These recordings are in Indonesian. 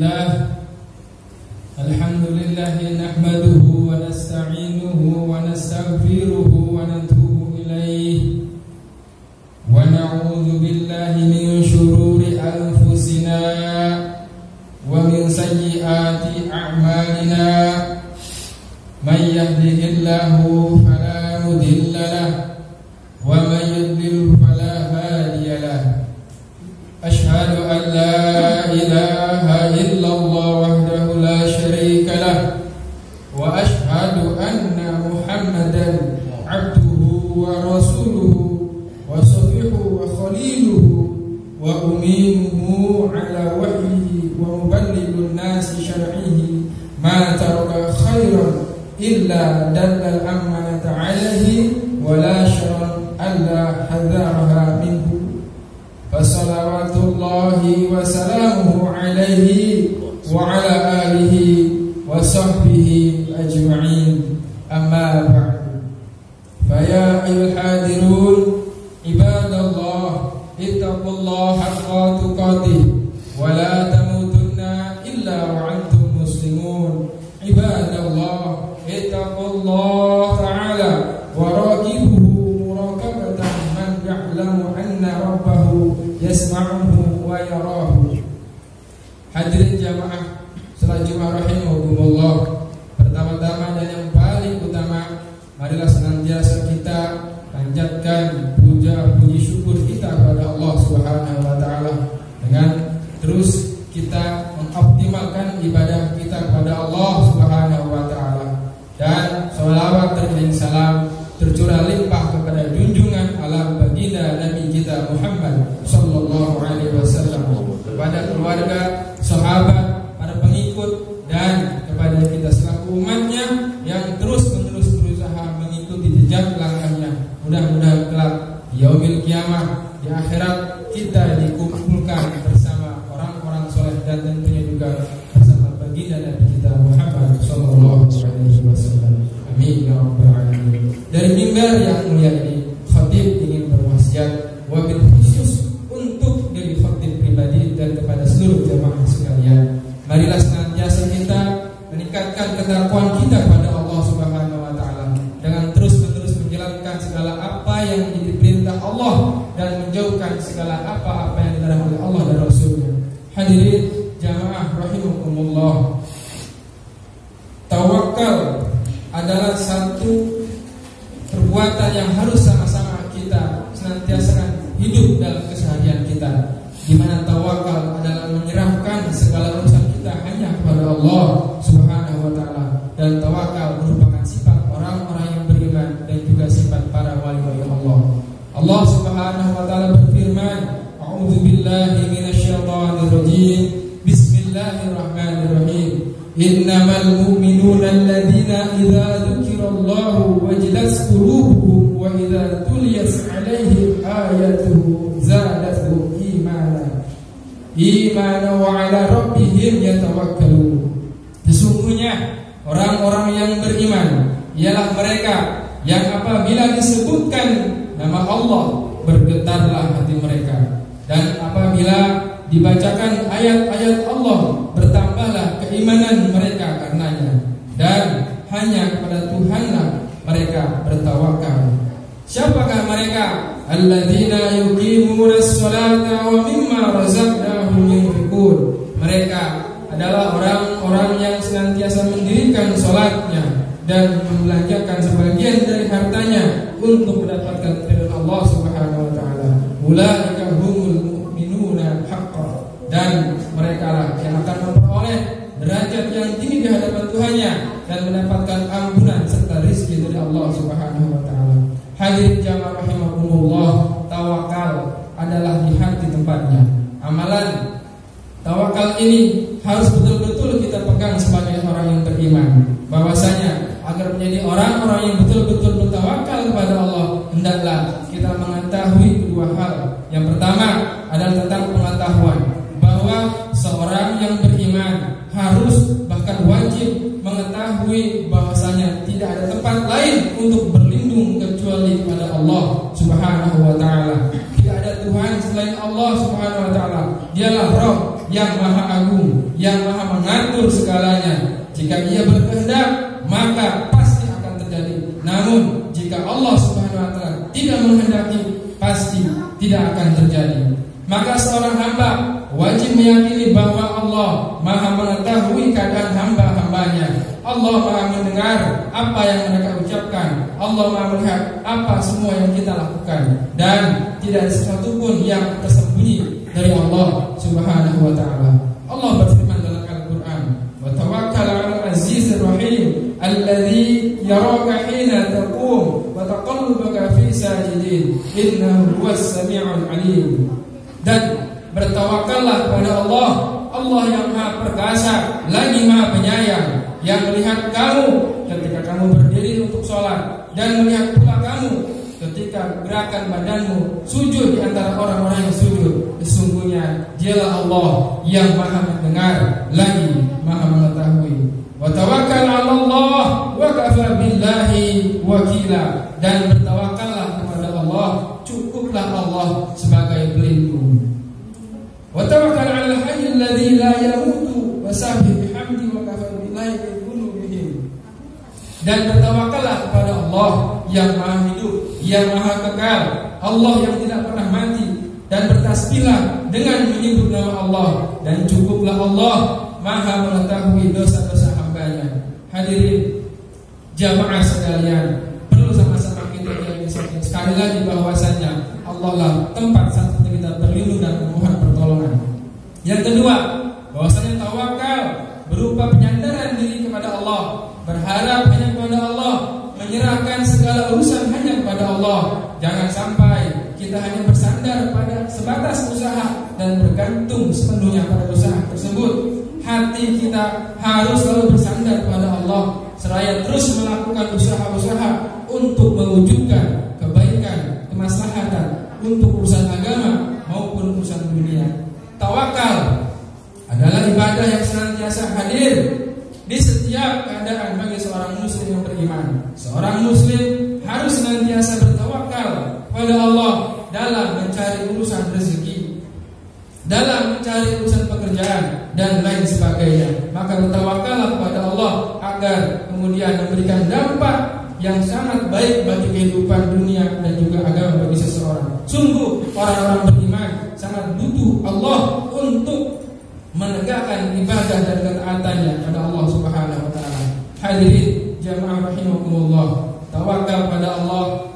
لله. الحمد لله نحمده ونستعينه ونستغفره ونتوب إليه. ونعوذ بالله من شرور أنفسنا ومن سيئات أعمالنا. من يهده الله شرعه ما ترك خيرا إلا دل الأمانة عليه ولا شرا ألا حذرها منه. فصلوات الله وسلامه عليه وأنتم مسلمون عباد الله اتقوا الله تعالى وراقبه مراقبة من يعلم أن ربه يسمعه ويراه Hadirin jamaah Salat Jumat rahimahumullah Pertama-tama dan yang paling utama Marilah senantiasa kita Panjatkan puja puji syukur kita kepada Allah Subhanahu wa taala dengan terus kita mengoptimalkan ibadah kita kepada Allah Subhanahu wa taala dan salawat terkirim salam tercurah limpah kepada junjungan alam baginda Nabi kita Muhammad sallallahu alaihi wasallam kepada keluarga, sahabat, para pengikut dan kepada kita selaku umatnya yang terus menerus berusaha mengikuti jejak langkahnya. Mudah-mudahan kelak di yaumil kiamah di akhirat kita dikumpulkan bersama orang-orang soleh dan tentunya juga bersama baginda Nabi Dari mimbar yang mulia ini, khatib ingin berwasiat wabil khusus untuk diri khatib pribadi dan kepada seluruh jamaah sekalian. Marilah senantiasa kita meningkatkan ketakwaan kita kepada Allah Subhanahu wa taala dengan terus-menerus menjalankan segala apa yang menjadi Allah dan menjauhkan segala apa-apa yang dilarang oleh Allah dan Rasulnya. Hadirin jamaah rahimakumullah. Perbuatan yang harus sama-sama kita senantiasa hidup dalam keseharian kita. Di mana tawakal adalah menyerahkan segala urusan kita hanya kepada Allah Subhanahu wa taala dan tawakal merupakan sifat orang-orang yang beriman dan juga sifat para wali-wali Allah. Allah Subhanahu wa taala berfirman, "A'udzu billahi minasyaitonir rajim. Bismillahirrahmanirrahim. Innamal mu'minuna alladzina idza dzukirallahu wajilat tuliyat 'alaihim ayatuhu zadatuhum imana." Imana wa 'ala rabbihim yatawakkalun. Sesungguhnya orang-orang yang beriman ialah mereka yang apabila disebutkan nama Allah bergetarlah hati mereka dan apabila dibacakan ayat-ayat Allah bertambahlah keimanan mereka karenanya dan hanya kepada Tuhanlah mereka bertawakal. Siapakah mereka? Alladzina yuqimunas salata wa mimma razaqnahum yunfiqun. Mereka adalah orang-orang yang senantiasa mendirikan salatnya dan membelanjakan sebagian dari hartanya untuk mendapatkan ridha Allah Subhanahu wa taala. Ulaika humul mu'minuna haqqan. Dan mereka lah yang akan memperoleh derajat yang tinggi di hadapan Tuhannya dan mendapatkan ampunan serta rizki dari Allah Subhanahu wa taala. Hadirin jamaah rahimakumullah, tawakal adalah di hati tempatnya. Amalan tawakal ini harus betul-betul kita pegang sebagai orang yang beriman. Bahwasanya agar menjadi orang-orang yang betul-betul bertawakal kepada Allah, hendaklah kita mengetahui dua hal. Yang pertama adalah tentang pengetahuan bahwa seorang yang beriman harus bahkan wajib mengetahui bahwasanya yang Maha Agung, yang maha mengatur segalanya. Jika ia berkehendak, maka pasti akan terjadi. Namun, jika Allah Subhanahu wa taala tidak menghendaki, pasti tidak akan terjadi. Maka seorang hamba wajib meyakini bahwa Allah Maha mengetahui keadaan hamba-hambanya. Allah Maha mendengar apa yang mereka ucapkan. Allah Maha melihat apa semua yang kita lakukan dan tidak ada sesuatu pun yang tersembunyi dari Allah Subhanahu wa taala. Allah berfirman dalam Al-Qur'an, "Wa tawakkal 'alal azizir rahim alladzi yaraka hina taqum wa taqallubaka fi sajidin innahu huwas samiul alim." Dan bertawakallah kepada Allah Allah yang maha perkasa Lagi maha penyayang Yang melihat kamu ketika kamu berdiri untuk sholat Dan melihat pula kamu ketika gerakan badanmu Sujud di antara orang-orang yang sujud Sesungguhnya dialah Allah yang maha mendengar Lagi maha mengetahui. Wa tawakkal ala Allah Wa kafa billahi wakila. Dan bertawakallah kepada Allah Cukuplah Allah sebagai pelindung. Wa tawakkal 'ala al-hayy alladhi la yamutu wa sabbih bihamdi wa kafa billahi bi. Dan bertawakallah kepada Allah yang Maha hidup, yang Maha kekal, Allah yang tidak pernah mati dan bertasbihlah dengan menyebut nama Allah dan cukuplah Allah Maha mengetahui dosa-dosa hambanya. Hadirin jamaah sekalian, perlu sama-sama kita yang sekali lagi bahwasanya Allah lah tempat satu kita berlindung dan memohon pertolongan. Yang kedua, bahwasanya tawakal berupa penyandaran diri kepada Allah, berharap hanya kepada Allah, menyerahkan segala urusan hanya kepada Allah. Jangan sampai kita hanya bersandar pada sebatas usaha dan bergantung sepenuhnya pada usaha tersebut. Hati kita harus selalu bersandar kepada Allah, seraya terus melakukan usaha-usaha untuk mewujudkan kebaikan, kemaslahatan untuk urusan agama maupun urusan dunia. Tawakal adalah ibadah yang senantiasa hadir di setiap keadaan bagi seorang muslim yang beriman. Seorang muslim harus senantiasa kepada Allah dalam mencari urusan rezeki, dalam mencari urusan pekerjaan dan lain sebagainya. Maka bertawakallah kepada Allah agar kemudian memberikan dampak yang sangat baik bagi kehidupan dunia dan juga agama bagi seseorang. Sungguh orang-orang beriman sangat butuh Allah untuk menegakkan ibadah dan ketaatannya pada Allah Subhanahu wa taala. Hadirin jamaah rahimakumullah, tawakal pada Allah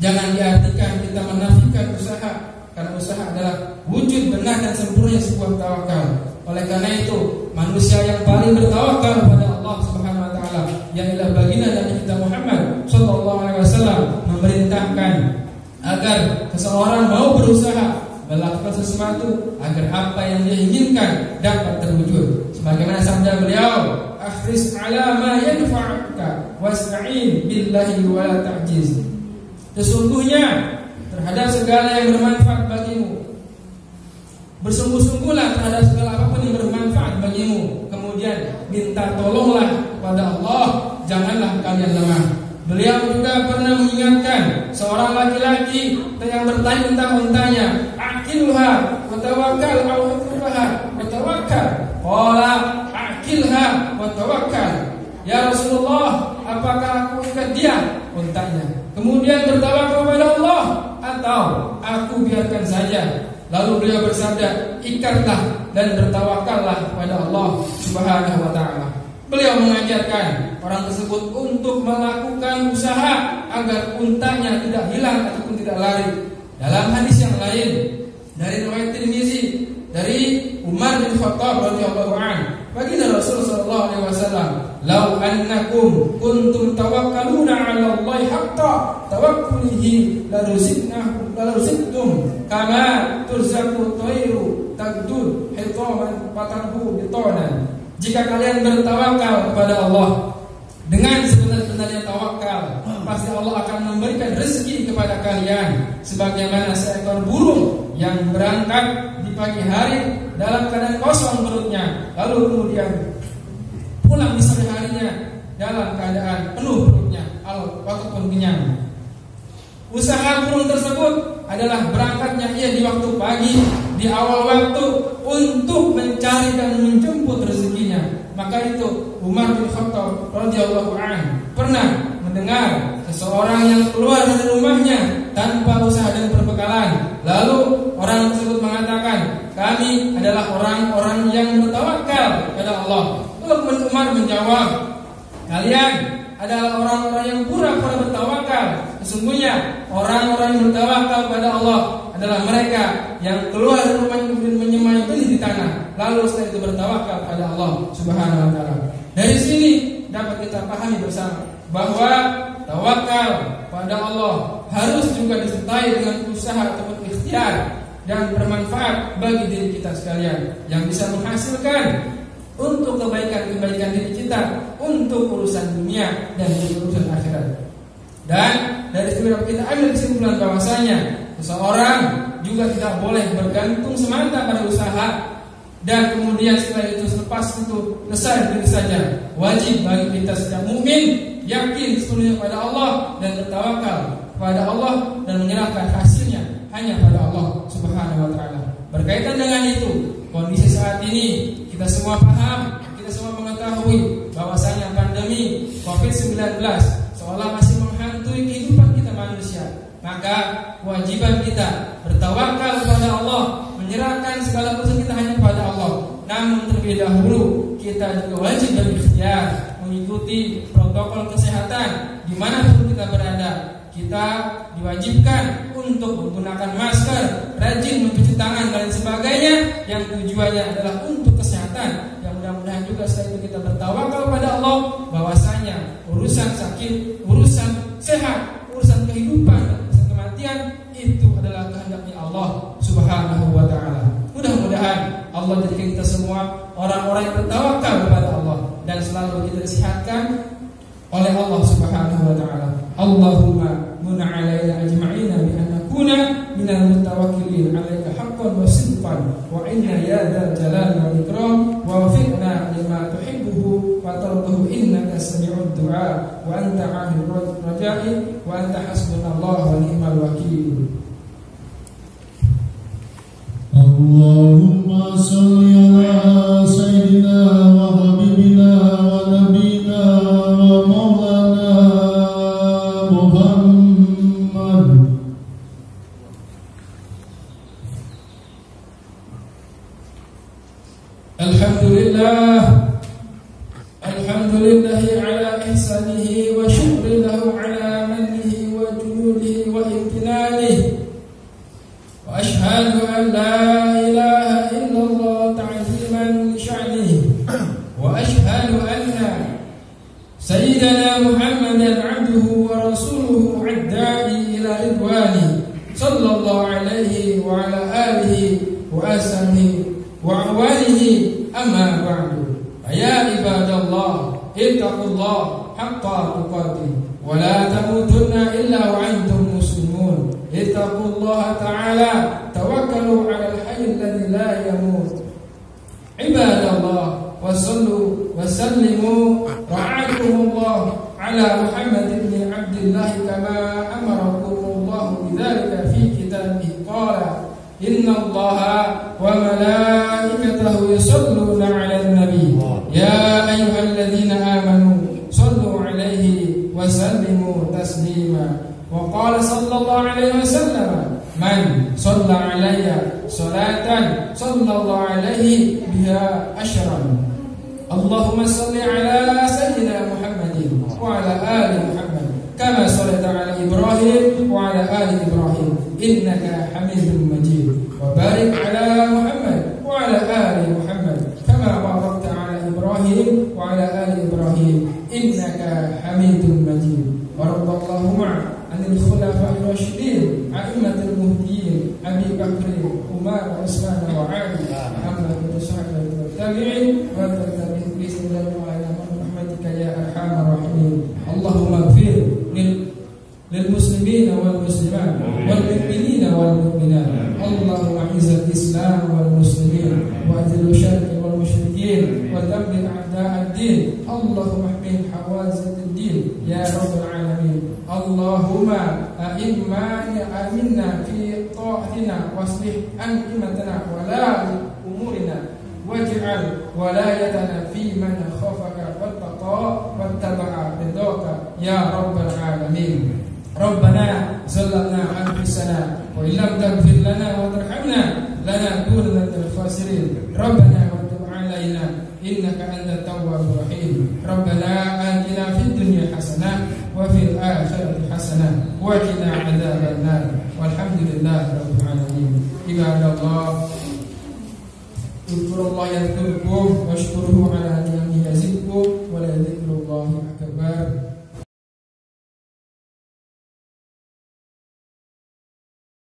jangan diartikan kita menafikan usaha karena usaha adalah wujud benar dan sempurna sebuah tawakal. Oleh karena itu, manusia yang paling bertawakal kepada Allah Subhanahu wa taala ialah baginda Nabi kita Muhammad sallallahu alaihi wasallam memerintahkan agar seseorang mau berusaha melakukan sesuatu agar apa yang dia inginkan dapat terwujud. Sebagaimana sabda beliau, "Akhris ala ma yanfa'uka wasta'in billahi wa la ta'jiz." Sesungguhnya terhadap segala yang bermanfaat bagimu Bersungguh-sungguhlah terhadap segala apa pun yang bermanfaat bagimu. Kemudian minta tolonglah kepada Allah Janganlah kalian lemah. Beliau juga pernah mengingatkan Seorang laki-laki yang bertanya tentang untanya Akilha Watawakal Awatubaha Watawakal Qala Akilha Watawakal Ya Rasulullah Apakah aku ikat dia untanya Kemudian bertawakal kepada Allah Atau aku biarkan saja Lalu beliau bersabda, ikatlah dan bertawakallah kepada Allah Subhanahu wa taala. Beliau mengajarkan orang tersebut untuk melakukan usaha agar untanya tidak hilang ataupun tidak lari. Dalam hadis yang lain dari riwayat Tirmizi dari Umar bin Khattab radhiyallahu anhu, baginda Rasul sallallahu alaihi wasallam, "Lau annakum kuntum tawakkaluna 'ala Allah haqqa tawakkulihi la ruzqnakum la ruzqtum kama turzaku tayru tagdud hitaman fatarhu bitonan." Jika kalian bertawakal kepada Allah dengan sebenar-benarnya tawakal, pasti Allah akan memberikan rezeki kepada kalian sebagaimana seekor burung yang berangkat di pagi hari dalam keadaan kosong perutnya, lalu kemudian pulang di sore harinya dalam keadaan penuh perutnya, ataupun kenyang. Usaha burung tersebut adalah berangkatnya ia di waktu pagi di awal waktu untuk mencari dan menjemput rezekinya. Maka itu Umar bin Khattab radhiyallahu an pernah mendengar seseorang yang keluar dari rumahnya tanpa usaha dan perbekalan. Lalu orang tersebut mengatakan, "Kami adalah orang-orang yang bertawakal kepada Allah." Lalu Umar menjawab, "Kalian adalah orang-orang yang pura-pura bertawakal. Sesungguhnya orang-orang yang bertawakal kepada Allah adalah mereka yang keluar dari rumah kemudian menyemai benih di tanah, lalu setelah itu bertawakal kepada Allah Subhanahu wa taala. Dari sini dapat kita pahami bersama bahwa tawakal pada Allah harus juga disertai dengan usaha atau ikhtiar dan bermanfaat bagi diri kita sekalian yang bisa menghasilkan untuk kebaikan-kebaikan diri kita untuk urusan dunia dan urusan akhirat. Dan dari situ kita ambil kesimpulan bahwasanya seseorang juga tidak boleh bergantung semata pada usaha dan kemudian setelah itu selepas itu selesai begitu saja. Wajib bagi kita setiap mukmin yakin sepenuhnya pada Allah dan bertawakal kepada Allah dan menyerahkan hasilnya hanya pada Allah Subhanahu wa taala. Berkaitan dengan itu, kondisi saat ini kita semua paham, kita semua mengetahui bahwasanya pandemi Covid-19 kewajiban kita bertawakal kepada Allah, menyerahkan segala urusan kita hanya kepada Allah. Namun terlebih dahulu kita juga wajib berikhtiar mengikuti protokol kesehatan di mana pun kita berada. Kita diwajibkan untuk menggunakan masker, rajin mencuci tangan dan sebagainya yang tujuannya adalah untuk kesehatan. Yang mudah-mudahan juga setelah itu kita bertawakal pada Allah bahwasanya urusan sakit, urusan sehat, urusan kehidupan, urusan kematian itu adalah kehendaknya Allah Subhanahu wa taala. Mudah-mudahan Allah jadikan kita semua orang-orang yang bertawakal kepada Allah dan selalu kita disehatkan oleh Allah Subhanahu wa taala. Allahumma mun alaina ajma'ina bi an nakuna minal mutawakkilin 'alaika haqqan wa sidqan wa inna ya dzal jalali wal ikram wa wafiqna lima tuhibbuhu wa tardahu innaka sami'ud du'a wa anta 'alimul raja'i wa anta hasbunallahu wa ni'mal wakeel. اللهم صل على سيدنا وحبيبنا ونبينا ومولانا محمد. الحمد لله. الحمد لله على إحسانه آله وأسلمه وعوانه أما بعد. فيا عباد الله اتقوا الله حق تقاته ولا تموتن إلا وأنتم مسلمون. اتقوا الله تعالى توكلوا على الحي الذي لا يموت. عباد الله وصلوا وسلموا. رعاكم الله على محمد بن عبد الله كما إن الله وملائكته يصلون على النبي. يا أيها الذين آمنوا صلوا عليه وسلموا تسليما. وقال صلى الله عليه وسلم من صلى علي صلاة صلى الله عليه بها أشرا اللهم صل على سيدنا محمد وعلى آل محمد كما صليت على إبراهيم وعلى آل إبراهيم. إنك حميد مجيد وبارك على محمد وعلى آل محمد كما باركت على إبراهيم وعلى آل إبراهيم إنك حميد مجيد وارض اللهم عن الخلفاء الراشدين أئمة المهديين أبي بكر عمر وعثمان وعلي محمد بن سعد والتابعين والتابعين بإذن الله وعلى رحمتك يا أرحم الراحمين اللهم اغفر لل- للمسلمين والمسلمات والمؤمنين والمؤمنات اللهم اعز الاسلام والمسلمين واذل الشرك والمشركين ودمر اعداء الدين اللهم محمي حوازة الدين يا رب العالمين. اللهم أئما أمنا في طاعتنا واصلح أنعمتنا ولا أمورنا. واجعل ولايتنا في من خافك واتقى واتبع رضاك يا رب العالمين. ربنا ظلمنا أنفسنا وإن لم تغفر لنا وترحمنا لنكونن من الخاسرين. ربنا وتب علينا إنك أنت التواب الرحيم. ربنا آتنا في الدنيا حسنة وفي الآخرة حسنة وقنا عذاب النار. والحمد لله رب العالمين. عباد الله